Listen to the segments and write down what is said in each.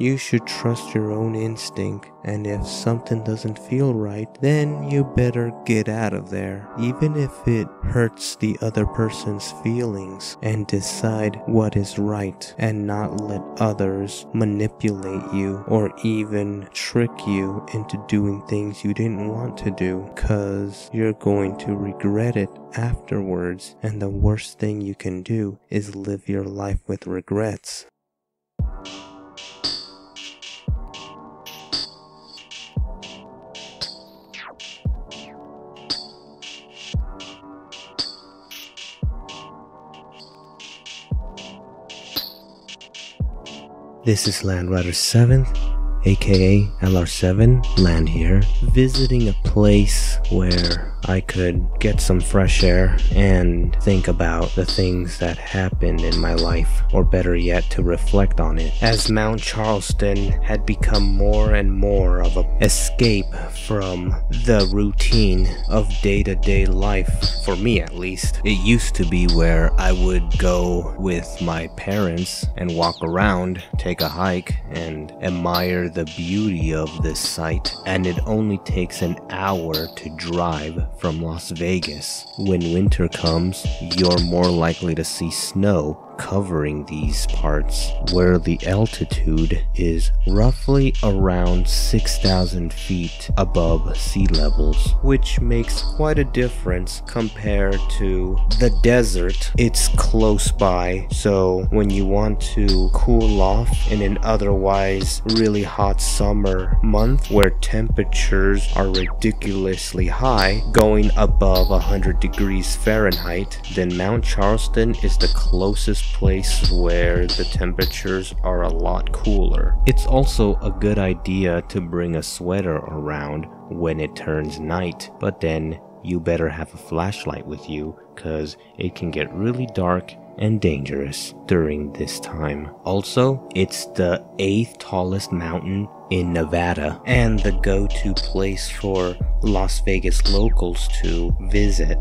you should trust your own instinct. And if something doesn't feel right, then you better get out of there, even if it hurts the other person's feelings, and decide what is right and not let others manipulate you or even trick you into doing things you didn't want to do, because you're going to regret it afterwards, and the worst thing you can do is live your life with regrets. This is Landrider 7th aka LR7, land here, visiting a place where I could get some fresh air and think about the things that happened in my life, or better yet, to reflect on it. As Mount Charleston had become more and more of a escape from the routine of day-to-day life, for me at least. It used to be where I would go with my parents and walk around, take a hike, and admire the beauty of this site, and it only takes an hour to drive from Las Vegas. When winter comes, you're more likely to see snow covering these parts where the altitude is roughly around 6,000 feet above sea levels, which makes quite a difference compared to the desert. It's close by, so when you want to cool off in an otherwise really hot summer month where temperatures are ridiculously high, going above 100 degrees Fahrenheit, then Mount Charleston is the closest place where the temperatures are a lot cooler. It's also a good idea to bring a sweater around when it turns night, but then you better have a flashlight with you because it can get really dark and dangerous during this time. Also, it's the eighth tallest mountain in Nevada and the go to place for Las Vegas locals to visit.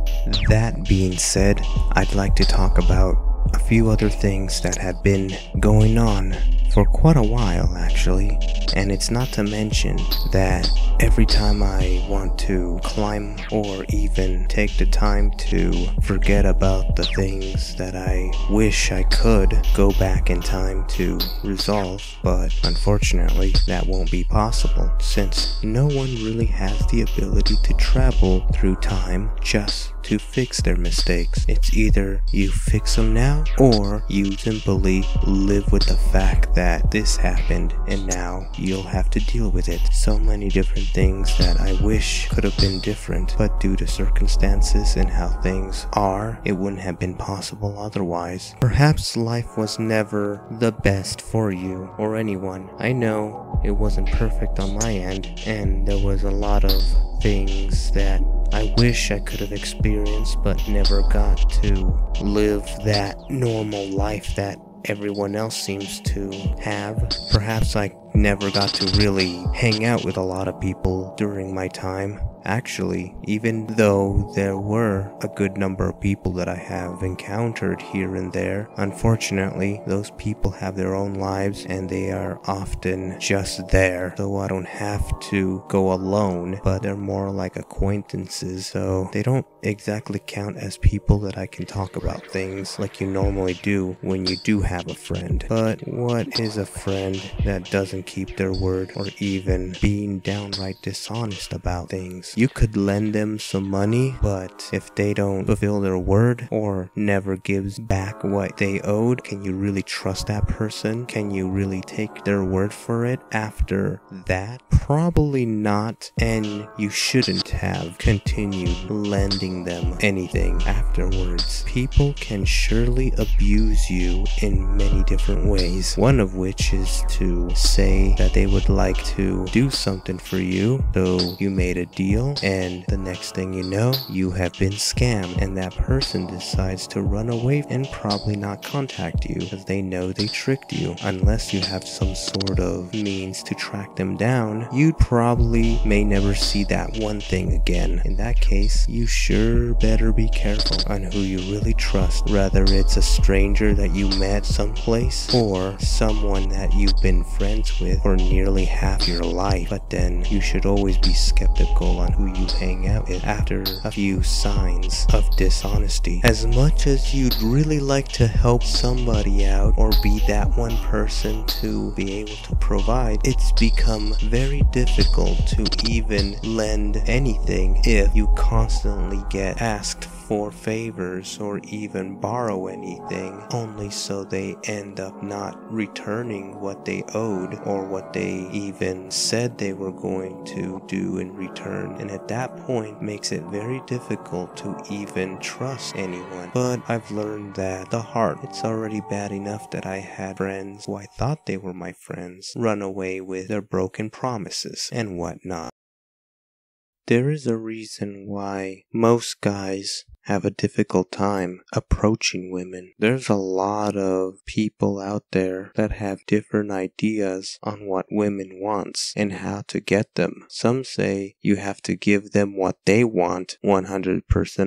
That being said, I'd like to talk about a few other things that have been going on for quite a while actually. And it's not to mention that every time I want to climb or even take the time to forget about the things that I wish I could go back in time to resolve, but unfortunately that won't be possible since no one really has the ability to travel through time just to fix their mistakes. It's either you fix them now or you simply live with the fact that this happened and now you'll have to deal with it. So many different things that I wish could have been different, but due to circumstances and how things are, it wouldn't have been possible otherwise. Perhaps life was never the best for you or anyone. I know it wasn't perfect on my end, and there was a lot of things that I wish I could have experienced but never got to live that normal life that everyone else seems to have. Perhaps I never got to really hang out with a lot of people during my time Actually, even though there were a good number of people that I have encountered here and there, unfortunately, those people have their own lives and they are often just there. So I don't have to go alone, but they're more like acquaintances, so they don't exactly count as people that I can talk about things like you normally do when you do have a friend. But what is a friend that doesn't keep their word or even being downright dishonest about things? You could lend them some money, but if they don't fulfill their word or never gives back what they owed, can you really trust that person? Can you really take their word for it after that? Probably not, and you shouldn't have continued lending them anything afterwards. People can surely abuse you in many different ways, one of which is to say that they would like to do something for you, so you made a deal deal and the next thing you know you have been scammed and that person decides to run away and probably not contact you because they know they tricked you. Unless you have some sort of means to track them down you probably may never see that one thing again. In that case you sure better be careful on who you really trust whether it's a stranger that you met someplace or someone that you've been friends with for nearly half your life, but then you should always be skeptical on who you hang out with after a few signs of dishonesty. As much as you'd really like to help somebody out or be that one person to be able to provide, it's become very difficult to even lend anything if you constantly get asked for favors or even borrow anything, only so they end up not returning what they owed or what they even said they were going to do in return. And at that point makes it very difficult to even trust anyone. But I've learned that the heart, it's already bad enough that I had friends who I thought they were my friends run away with their broken promises and whatnot. There is a reason why most guys have a difficult time approaching women. There's a lot of people out there that have different ideas on what women wants and how to get them. Some say you have to give them what they want 100%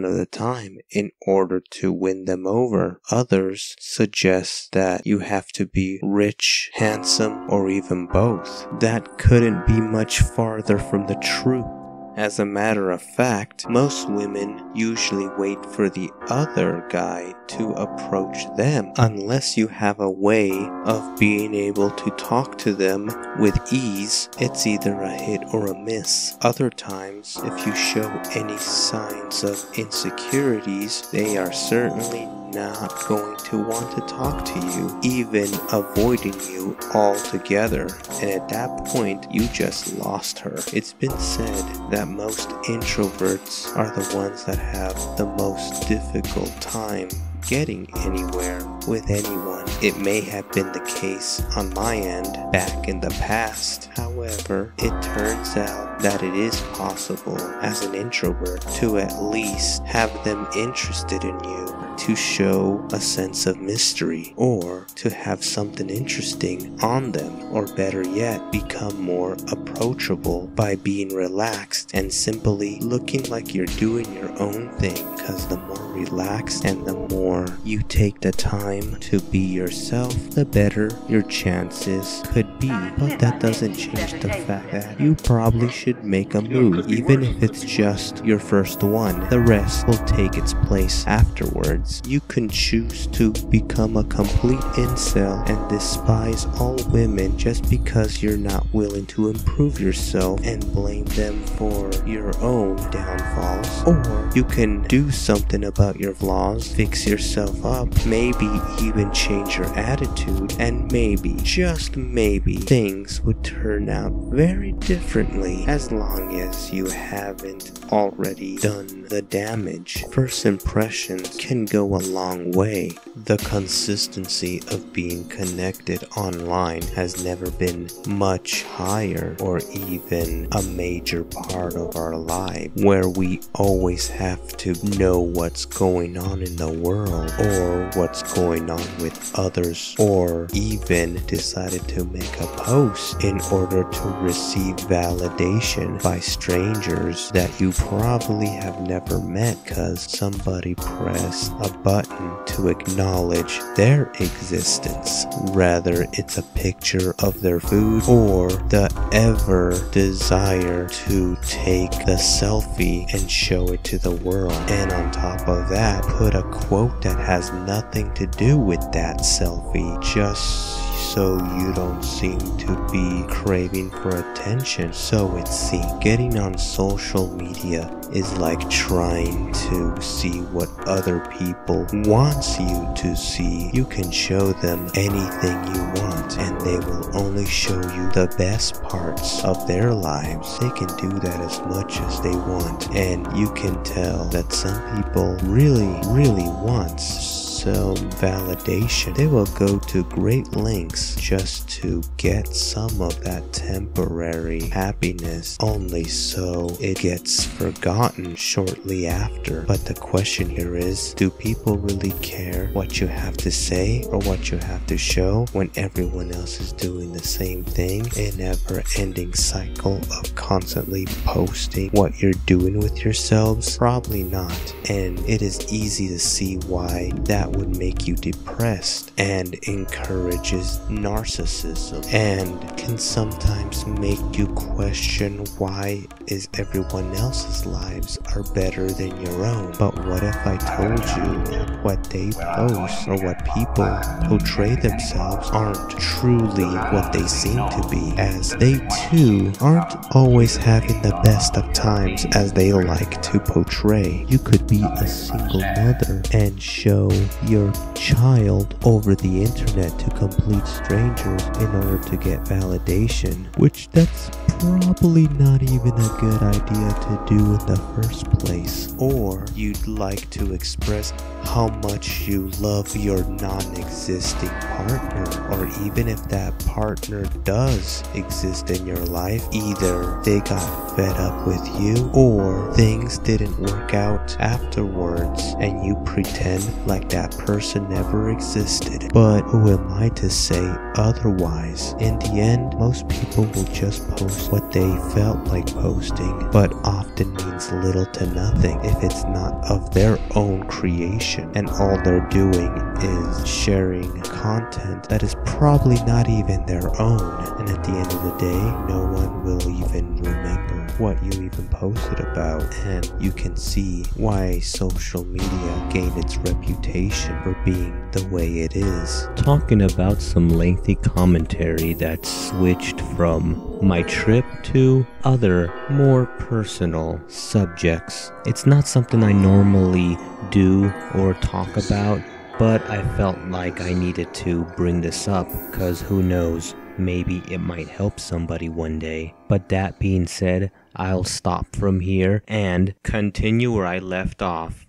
of the time in order to win them over. Others suggest that you have to be rich, handsome, or even both. That couldn't be much farther from the truth. As a matter of fact, most women usually wait for the other guy to approach them unless you have a way of being able to talk to them with ease. It's either a hit or a miss. Other times, if you show any signs of insecurities, they are certainly not going to want to talk to you, even avoiding you altogether. And at that point, you just lost her. It's been said that most introverts are the ones that have the most difficult time getting anywhere with anyone. It may have been the case on my end back in the past. However, it turns out that it is possible as an introvert to at least have them interested in you to show a sense of mystery or to have something interesting on them, or better yet, become more approachable by being relaxed and simply looking like you're doing your own thing. Because the more relaxed and the more you take the time to be yourself, the better your chances could be. But that doesn't change the fact that you probably should make a move, even if it's just your first one. The rest will take its place afterwards. You can choose to become a complete incel and despise all women just because you're not willing to improve yourself and blame them for your own downfalls. Or you can do something about your flaws, fix yourself up, maybe even change your attitude, and maybe, just maybe, things would turn out very differently as long as you haven't already done the damage. First impressions can go a long way. The consistency of being connected online has never been much higher or even a major part of our life where we always have to know what's going on in the world or what's going on with others or even decided to make a post in order to receive validation by strangers that you probably have never met because somebody pressed a button to acknowledge their existence. Rather, it's a picture of their food or the ever desire to take the selfie and show it to the world. And on top of that, put a quote that has nothing to do with that selfie, just so you don't seem to be craving for attention. So it seems getting on social media is like trying to see what other people wants you to see. You can show them anything you want and they will only show you the best parts of their lives. They can do that as much as they want and you can tell that some people really, really want self validation, they will go to great lengths just to get some of that temporary happiness, only so it gets forgotten shortly after. But the question here is do people really care what you have to say or what you have to show when everyone else is doing the same thing? A never ending cycle of constantly posting what you're doing with yourselves? Probably not. And it is easy to see why that would make you depressed and encourages narcissism and can sometimes make you question why is everyone else's lives are better than your own. But what if I told you what they post or what people portray themselves aren't truly what they seem to be, as they too aren't always having the best of times as they like to portray. You could be a single mother and show your child over the internet to complete strangers in order to get validation, which that's probably not even a good idea to do in the first place. Or you'd like to express how much you love your non existing partner, or even if that partner does exist in your life, either they got fed up with you or things didn't work out afterwards and you pretend like that person never existed. But who am I to say otherwise? In the end, most people will just post what they felt like posting, but often means little to nothing if it's not of their own creation. And all they're doing is sharing content that is probably not even their own. And at the end of the day, no one will even remember what you even posted about, and you can see why social media gained its reputation for being the way it is. Talking about some lengthy commentary that switched from my trip to other more personal subjects. It's not something I normally do or talk about, but I felt like I needed to bring this up because who knows, maybe it might help somebody one day. But that being said, I'll stop from here and continue where I left off.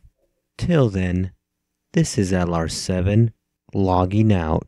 Till then, this is LR7 logging out.